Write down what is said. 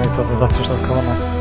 No i to, to zawsze szatkowane.